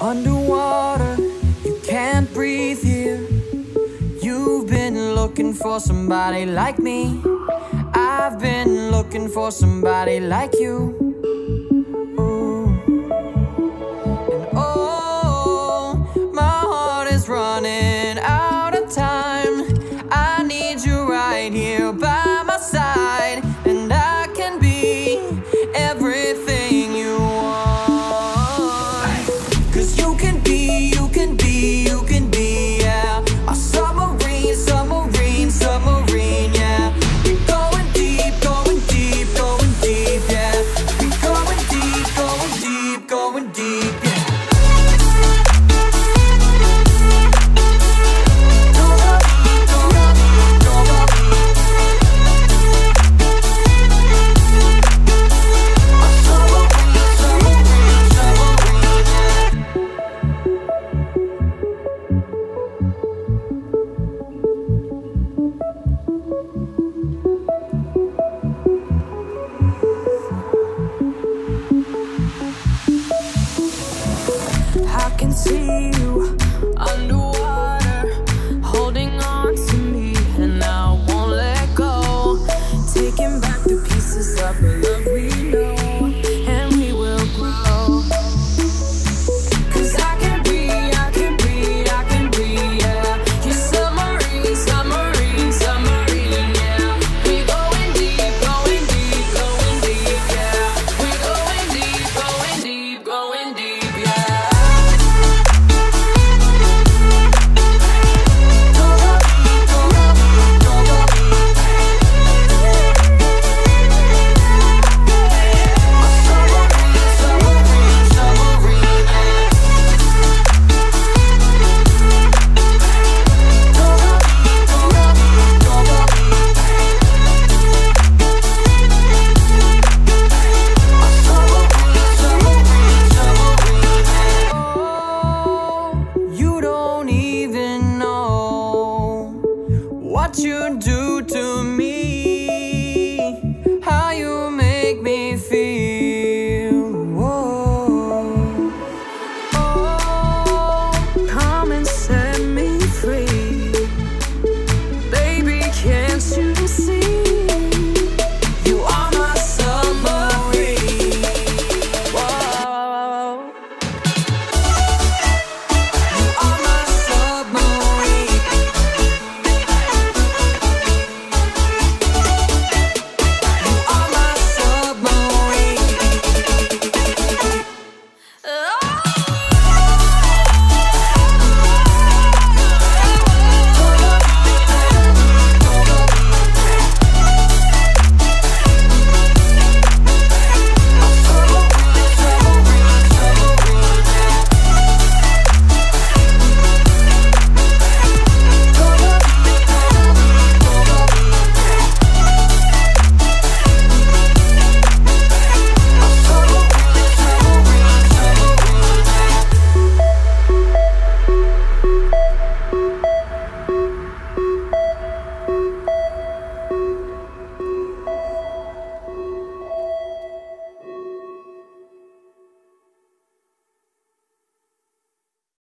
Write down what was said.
Underwater, you can't breathe here. You've been looking for somebody like me. I've been looking for somebody like you. Oh, my heart is running out of time. I need you right here I've been